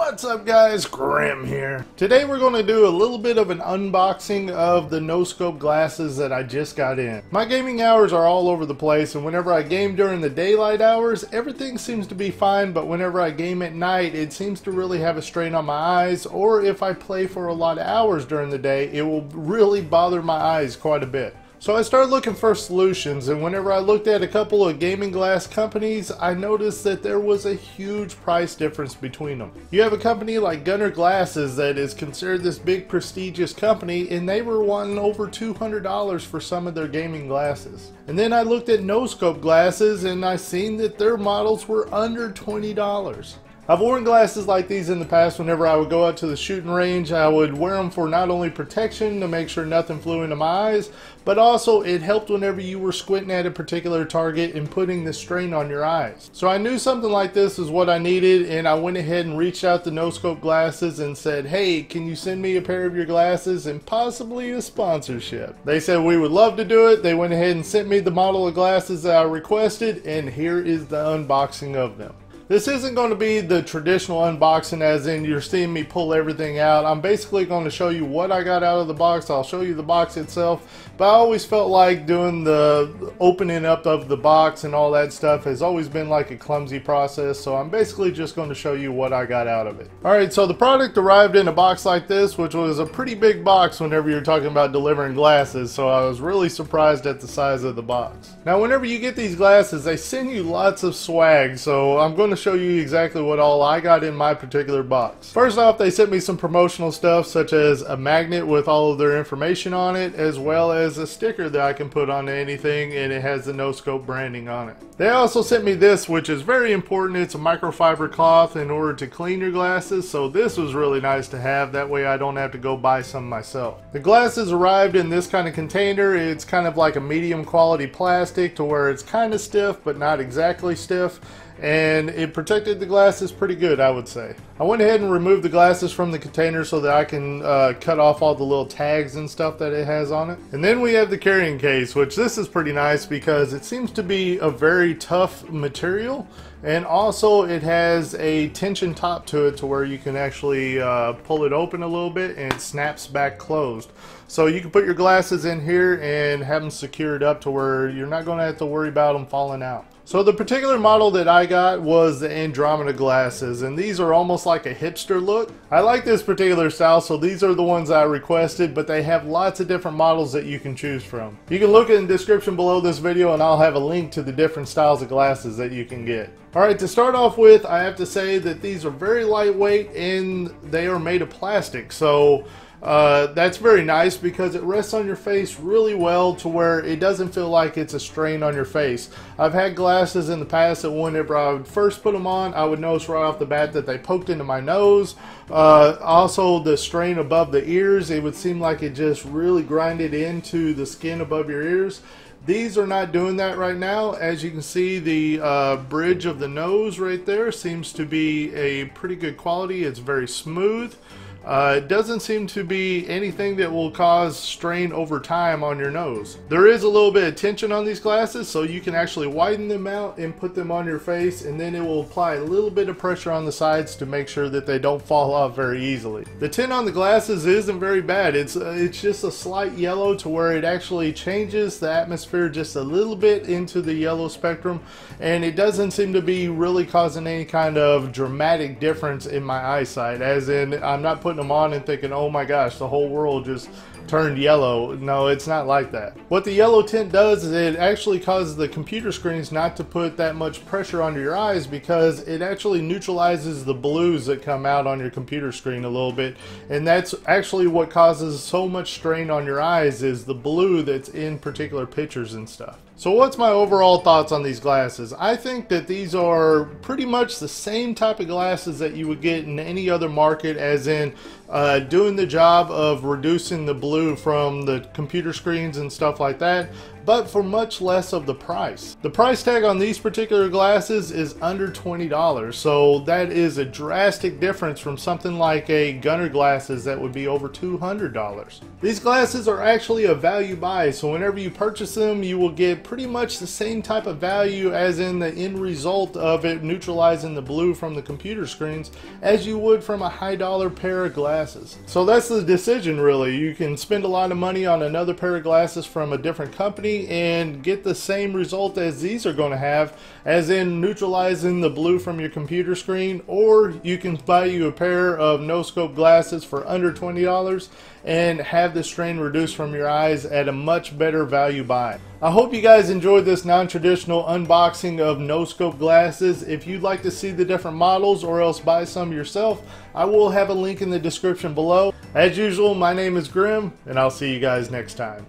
What's up guys, Grim here. Today we're going to do a little bit of an unboxing of the NoScope glasses that I just got in. My gaming hours are all over the place and whenever I game during the daylight hours, everything seems to be fine, but whenever I game at night, it seems to really have a strain on my eyes, or if I play for a lot of hours during the day, it will really bother my eyes quite a bit. So I started looking for solutions and whenever I looked at a couple of gaming glass companies, I noticed that there was a huge price difference between them. You have a company like Gunnar Glasses that is considered this big prestigious company and they were wanting over $200 for some of their gaming glasses. And then I looked at NoScope glasses and I seen that their models were under $20. I've worn glasses like these in the past whenever I would go out to the shooting range. I would wear them for not only protection to make sure nothing flew into my eyes, but also it helped whenever you were squinting at a particular target and putting the strain on your eyes. So I knew something like this is what I needed and I went ahead and reached out to NoScope Glasses and said, hey, can you send me a pair of your glasses and possibly a sponsorship? They said we would love to do it. They went ahead and sent me the model of glasses that I requested and here is the unboxing of them. This isn't going to be the traditional unboxing as in you're seeing me pull everything out. I'm basically going to show you what I got out of the box. I'll show you the box itself. But I always felt like doing the opening up of the box and all that stuff has always been like a clumsy process. So I'm basically just going to show you what I got out of it. Alright, so the product arrived in a box like this, which was a pretty big box whenever you're talking about delivering glasses. So I was really surprised at the size of the box. Now whenever you get these glasses, they send you lots of swag. So I'm going to show you exactly what all I got in my particular box. First off, they sent me some promotional stuff such as a magnet with all of their information on it, as well as a sticker that I can put on anything and it has the NoScope branding on it. They also sent me this, which is very important. It's a microfiber cloth in order to clean your glasses, so this was really nice to have. That way I don't have to go buy some myself. The glasses arrived in this kind of container. It's kind of like a medium quality plastic to where it's kind of stiff, but not exactly stiff and it protected the glasses pretty good I would say. I went ahead and removed the glasses from the container so that I can uh, cut off all the little tags and stuff that it has on it. And then we have the carrying case which this is pretty nice because it seems to be a very tough material and also it has a tension top to it to where you can actually uh, pull it open a little bit and it snaps back closed. So you can put your glasses in here and have them secured up to where you're not going to have to worry about them falling out. So the particular model that I got was the Andromeda glasses and these are almost like a hipster look. I like this particular style so these are the ones I requested but they have lots of different models that you can choose from. You can look in the description below this video and I'll have a link to the different styles of glasses that you can get. Alright, to start off with, I have to say that these are very lightweight and they are made of plastic. So uh, that's very nice because it rests on your face really well to where it doesn't feel like it's a strain on your face. I've had glasses in the past that whenever I would first put them on, I would notice right off the bat that they poked into my nose. Uh, also, the strain above the ears, it would seem like it just really grinded into the skin above your ears. These are not doing that right now. As you can see, the uh, bridge of the nose right there seems to be a pretty good quality. It's very smooth. Uh, it doesn't seem to be anything that will cause strain over time on your nose. There is a little bit of tension on these glasses so you can actually widen them out and put them on your face and then it will apply a little bit of pressure on the sides to make sure that they don't fall off very easily. The tint on the glasses isn't very bad. It's, uh, it's just a slight yellow to where it actually changes the atmosphere just a little bit into the yellow spectrum and it doesn't seem to be really causing any kind of dramatic difference in my eyesight as in I'm not putting putting them on and thinking, oh my gosh, the whole world just turned yellow. No, it's not like that. What the yellow tint does is it actually causes the computer screens not to put that much pressure onto your eyes because it actually neutralizes the blues that come out on your computer screen a little bit. And that's actually what causes so much strain on your eyes is the blue that's in particular pictures and stuff. So what's my overall thoughts on these glasses? I think that these are pretty much the same type of glasses that you would get in any other market as in uh, doing the job of reducing the blue from the computer screens and stuff like that. But for much less of the price. The price tag on these particular glasses is under $20, so that is a drastic difference from something like a Gunnar glasses that would be over $200. These glasses are actually a value buy, so whenever you purchase them, you will get pretty much the same type of value as in the end result of it neutralizing the blue from the computer screens as you would from a high dollar pair of glasses. So that's the decision really. You can spend a lot of money on another pair of glasses from a different company and get the same result as these are going to have, as in neutralizing the blue from your computer screen, or you can buy you a pair of NoScope glasses for under $20 and have the strain reduced from your eyes at a much better value buy. I hope you guys enjoyed this non-traditional unboxing of NoScope glasses. If you'd like to see the different models or else buy some yourself, I will have a link in the description below. As usual, my name is Grim and I'll see you guys next time.